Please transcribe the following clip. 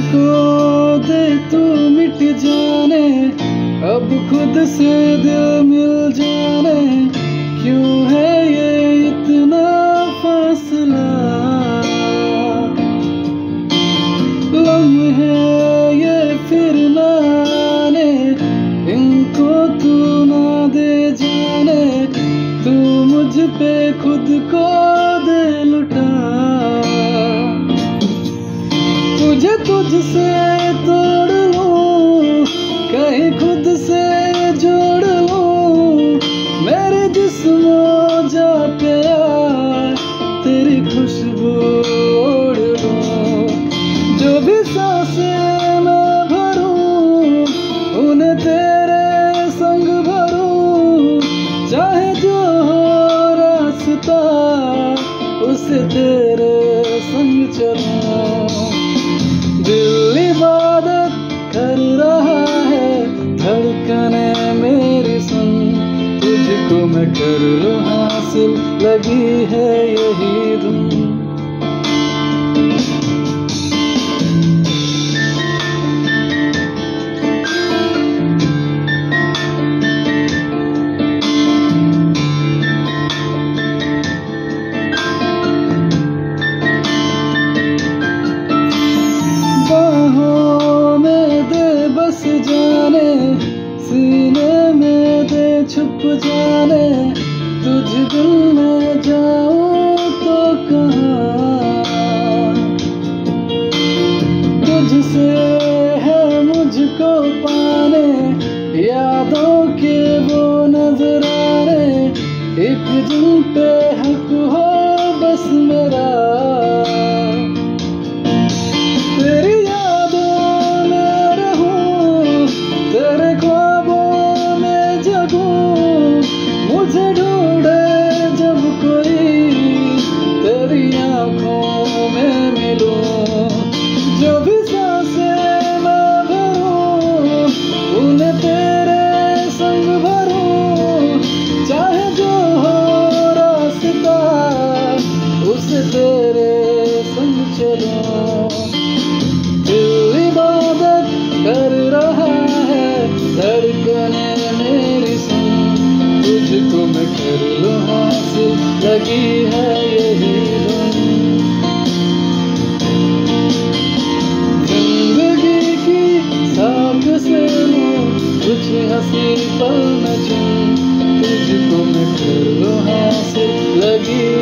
को दे तू मिट जाने, अब खुद से दिल मिल जाने, क्यों है ये इतना फासला? है ये फिर नाने, इनको तू ना दे जाने, तू मुझ पे खुद को दे लुटा। तुझे तुझसे तोड़ लूँ, कहीं खुद से जोड़ लूँ। मेरे जिस्म जा पे तेरी खुशबू जो भी उन्हें तेरे संग भरूं। चाहे जो रास्ता, उसे तेरे संग चलूँ। मैं कर हासिल लगी है यही धुन जाने, तुझ दिल में जाऊँ तो कहाँ? तुझसे है मुझको पाने, यादों के वो नजराने, एक जिन पे हक हो बस मेरा। तेरी यादों में रहूँ, तेरे ख्वाबों दिल इबादत कर रहा है, धड़कने मेरी सुन तुझको मैं कर लूँ हासिल लगी है यही ज़िंदगी की साख से कुछ हँसी पल न चुन तुझको मैं कर लूँ हासिल लगी